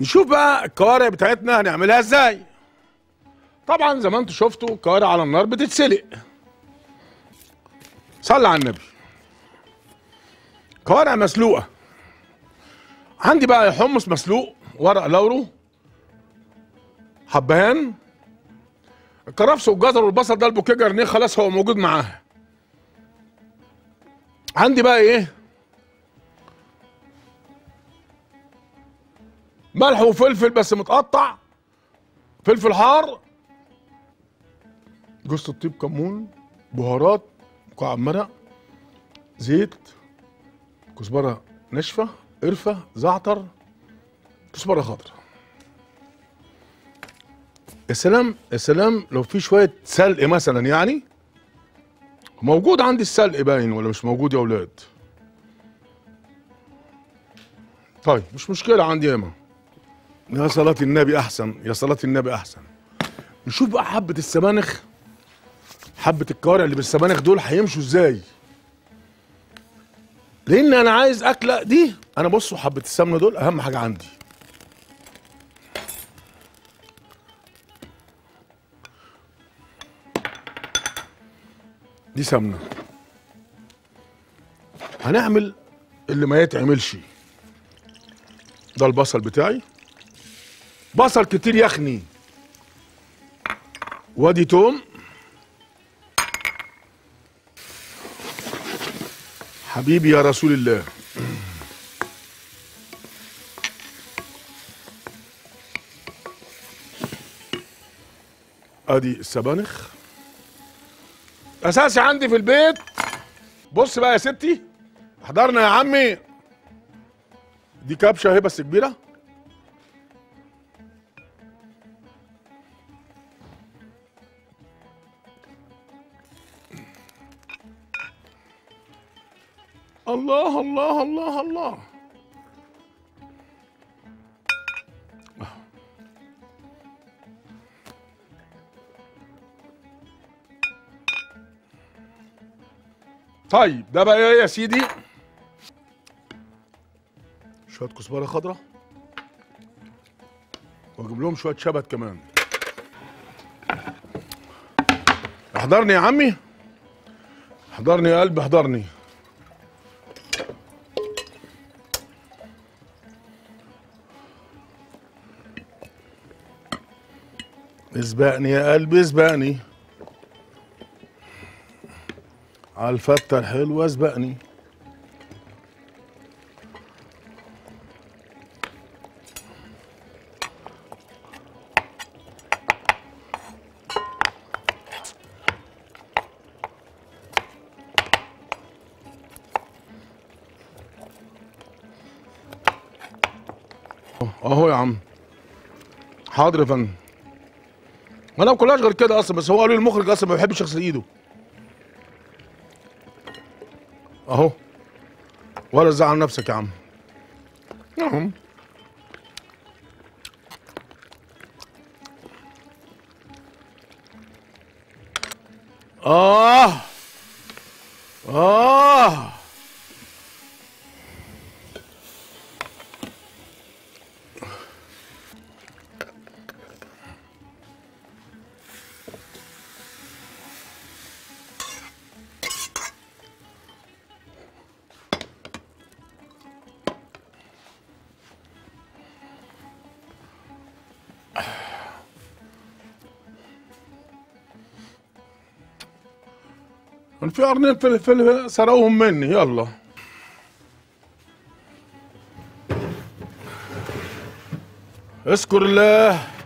نشوف بقى الكوارع بتاعتنا هنعملها إزاي. طبعا زي ما أنتم شفتوا الكوارع على النار بتتسلق. صلى على النبي. كوارع مسلوقة. عندي بقى حمص مسلوق ورق لورو حبهان الكرفس والجزر والبصل ده البوكيه جرنيه خلاص هو موجود معاها. عندي بقى إيه؟ ملح وفلفل بس متقطع. فلفل حار. جوز الطيب كمون بهارات مكعب مرق زيت كزبرة ناشفة قرفة زعتر كزبرة خضراء يا سلام يا سلام لو في شوية سلق مثلا يعني. موجود عندي السلق باين ولا مش موجود يا أولاد؟ طيب مش مشكلة عندي ياما يا صلاة النبي أحسن يا صلاة النبي أحسن. نشوف بقى حبة السبانخ حبة الكوارع اللي بالسبانخ دول هيمشوا إزاي؟ لأن أنا عايز أكلة دي أنا بصوا حبة السمنة دول أهم حاجة عندي. دي سمنة. هنعمل اللي ما يتعملش. ده البصل بتاعي. بصل كتير يخني وادي توم. حبيبي يا رسول الله. أدي السبانخ. أساسي عندي في البيت. بص بقى يا ستي. حضرنا يا عمي. دي كبشة أهي بس كبيرة. الله الله الله الله. طيب ده بقى إيه يا سيدي؟ شوية كزبرة خضراء. وأجيب لهم شوية شبت كمان. احضرني يا عمي. احضرني يا قلبي احضرني. إسبقني يا قلبي إسبقني. على الفتة الحلوة إسبقني. أهو يا عم. حاضر يا فندم. ما أنا ما باكلهاش غير كده أصلا بس هو قالوا لي المخرج أصلا ما بيحبش يغسل ايده. اهو. ولا تزعل نفسك يا عم. اهو آه. آه. كان في قرنين فلفل سرقوهم مني. يلا. اذكر الله.